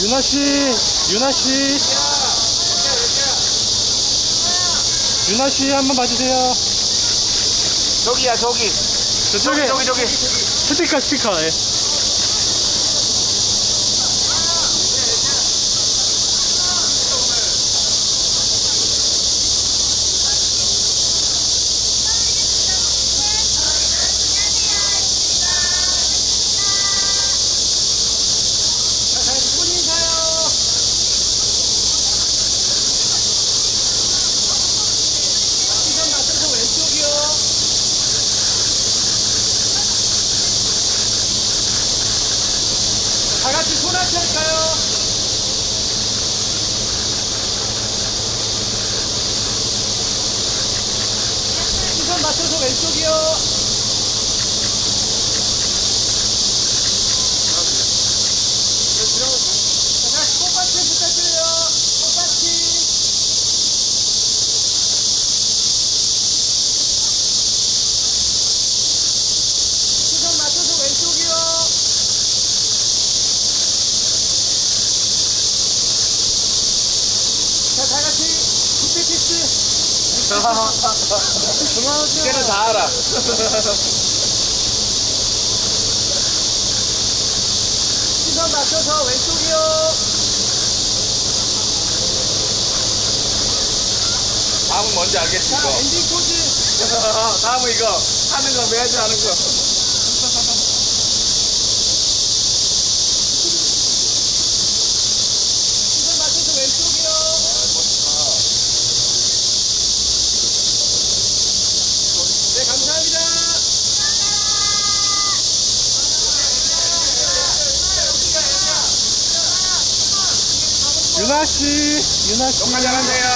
유나 씨, 유나 씨. 유나 씨 한번 봐주세요. 저기야 저기 저쪽에 저기 저기 스피커 스피커. 예. 시선 맞춰서 왼쪽이요 다 같이 손 앞에 할까요? 시선 맞춰서 왼쪽이요 자, 다시 꽃받침 부탁드려요 꽃받침 시선 맞춰서 왼쪽이요. 자, 다 같이 굿비 키스. 걔는 다 알아. 시선 맞춰서 왼쪽이요. 다음은 뭔지 알겠지, 자, 엔딩 포즈. 다음은 이거. 하는 거, 매야지 하는 거. 시선 맞춰서 왼쪽이요. 네, 감사합니다. 유나 씨, 유나 씨. 녹화 잘하세요.